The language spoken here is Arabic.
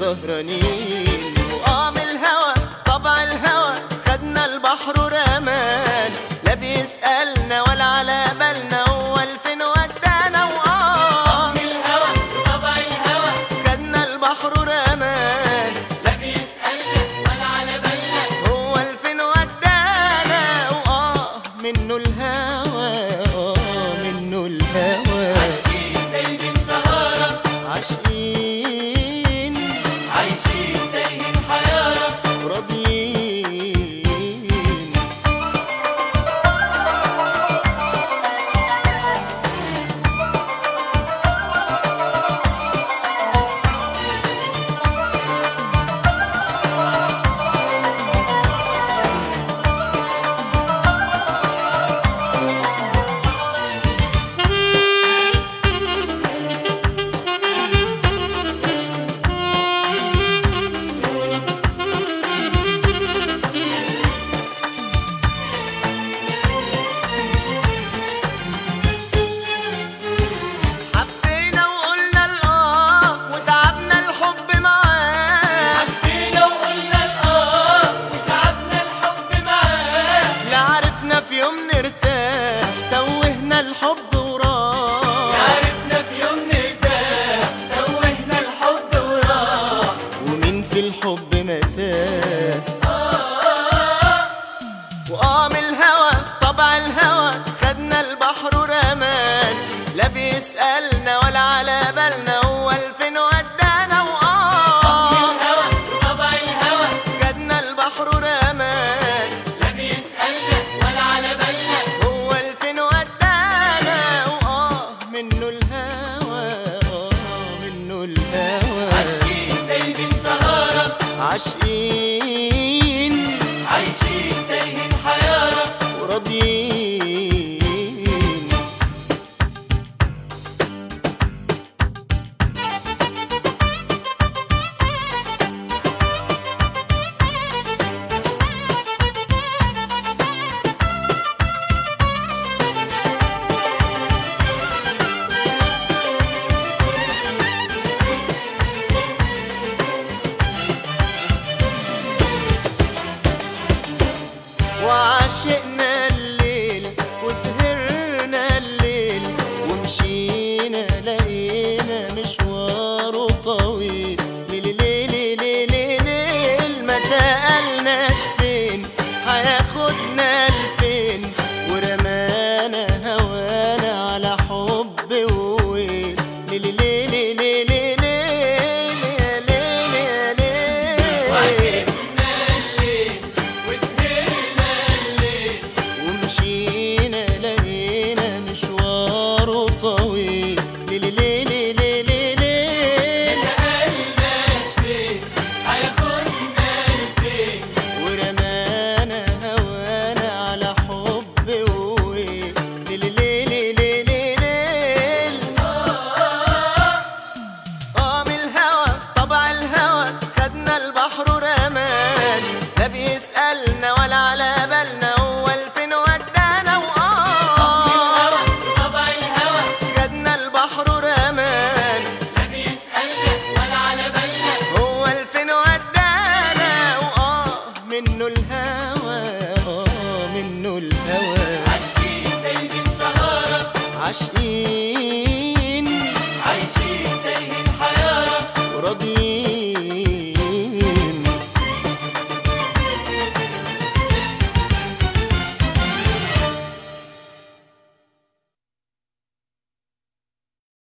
سهرانين وقام الهوى طبع الهوى خدنا البحر رمان لا بيسألنا ولا على بالنا هو الفين ودانا وقام الهوى طبع الهوى خدنا البحر رمان لا بيسألنا ولا على بالنا هو الفين ودانا وآه منه الهوى آه منه الهوى. عاشقين تايهين سهارة عاشقين الحب عاشقين عايشين. عشقنا الليل وسهرنا الليل ومشينا لقينا مشواره طويل ليل ليل ليل ليل ما سألنا baśni.